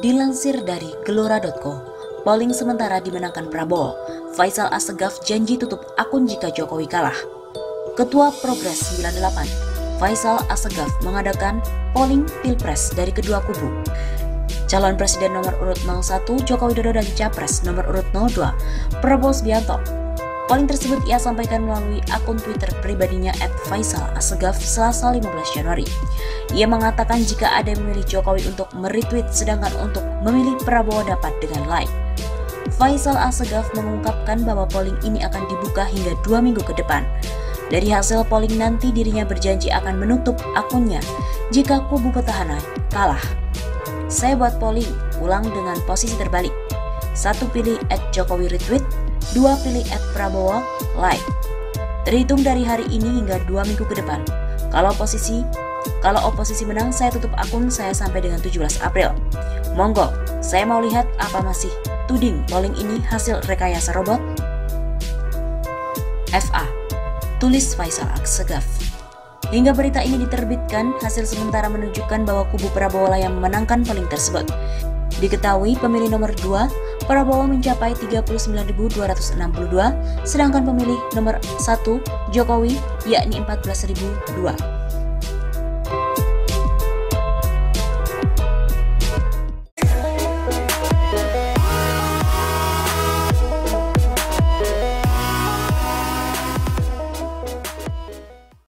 Dilansir dari gelora.co, polling sementara dimenangkan Prabowo. Faisal Assegaf janji tutup akun jika Jokowi kalah. Ketua Progres 98, Faisal Assegaf mengadakan polling Pilpres dari kedua kubu. Calon Presiden nomor urut 01 Joko Widodo dan Capres nomor urut 02 Prabowo Subianto. Polling tersebut ia sampaikan melalui akun Twitter pribadinya @faisal Assegaf Selasa 15 Januari. Ia mengatakan jika ada yang memilih Jokowi untuk meretweet sedangkan untuk memilih Prabowo dapat dengan like. Faisal Asegaf mengungkapkan bahwa polling ini akan dibuka hingga dua minggu ke depan. Dari hasil polling nanti dirinya berjanji akan menutup akunnya jika kubu petahana kalah. Saya buat polling, ulang dengan posisi terbalik. Satu pilih at Jokowi retweet, dua pilih at Prabowo like. Terhitung dari hari ini hingga dua minggu ke depan. Kalau posisi kalau oposisi menang, saya tutup akun saya sampai dengan 17 April. Monggo, saya mau lihat apa masih tuding polling ini hasil rekayasa robot? FA, tulis Faisal Aksegaf. Hingga berita ini diterbitkan, hasil sementara menunjukkan bahwa kubu Prabowo lah yang memenangkan polling tersebut. Diketahui pemilih nomor 2, Prabowo mencapai 39.262, sedangkan pemilih nomor 1, Jokowi, yakni 14.002.